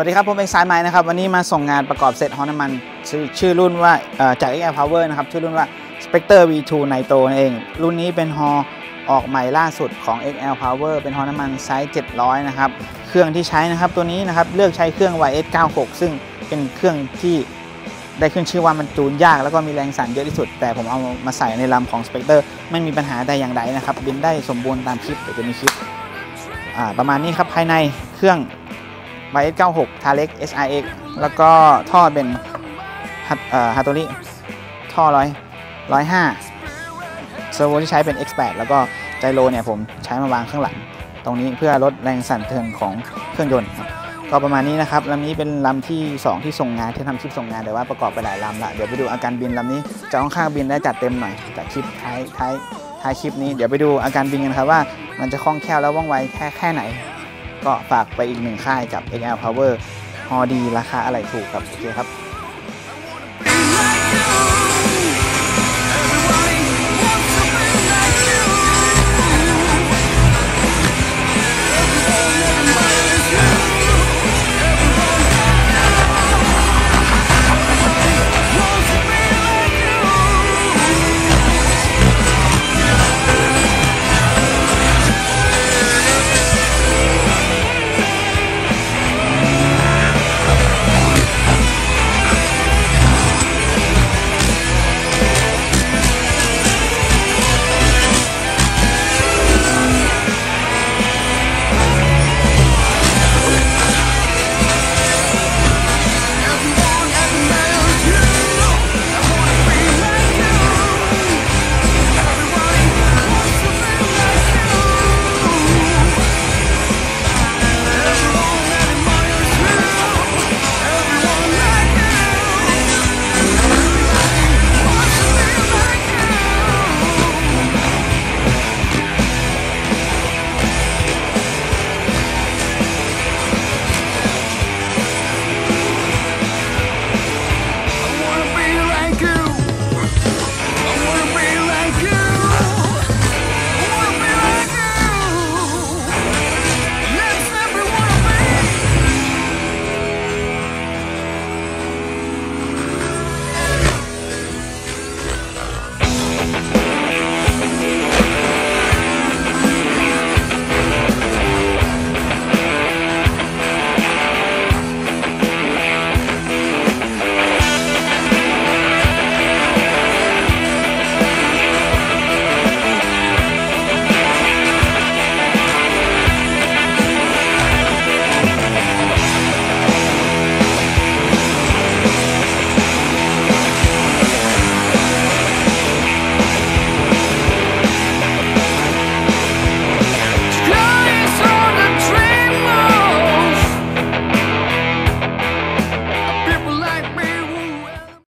หวัดดีครับ ผมเอกสายไหมนะครับ วันนี้มาส่งงานประกอบเซตฮอน้ำมันชื่อชื่อรุ่นว่าเอ่อจาก XL Power นะครับ ชื่อรุ่นว่า Spectre V2 Nitro นั่นเอง รุ่นนี้เป็นฮอออกใหม่ล่าสุดของ XL Power เป็นฮอน้ำมันไซส์ 700 นะครับ เครื่องที่ใช้นะครับตัวนี้นะครับ เลือกใช้เครื่อง YS96 ซึ่งเป็นเครื่องที่ได้ขึ้นชื่อว่ามันจูนยากแล้วก็มีแรงสั่นเยอะที่สุด แต่ผมเอามาใส่ในลำของ Spectre ไม่มีปัญหาใดอย่างใดนะครับบินได้สมบูรณ์ตามคลิปเดี๋ยวจะมีคลิปประมาณนี้ครับภายในเครื่อง YS96 ทาเล็ก SRX แล้วก็ท่อเป็นฮัตเอ่อฮัตโตริท่อร้อยร้อยห้าเซอร์โวที่ใช้เป็น X8 แล้วก็ไจโรเนี่ยผมใช้มาวางข้างหลัง ตรงนี้เพื่อลดแรงสั่นเทินของเครื่องยนต์ครับก็ประมาณนี้นะครับลำนี้เป็นลำที่ 2 ที่ส่งงานที่ทำคลิปส่งงานแต่ว่าประกอบไปหลายลำละเดี๋ยวไปดูอาการบินลำนี้จะค่อนข้างบินได้จัดเต็มหน่อยจากคลิปท้ายท้ายท้ายคลิปนี้เดี๋ยวไปดูอาการบินกันครับว่ามันจะคล่องแคล่วแล้วว่องไวแค่แค่ไหน ก็ฝากไปอีกหนึ่งค่ายกับ XL Power ฮอดีราคาอะไรถูกกับโอเคครับ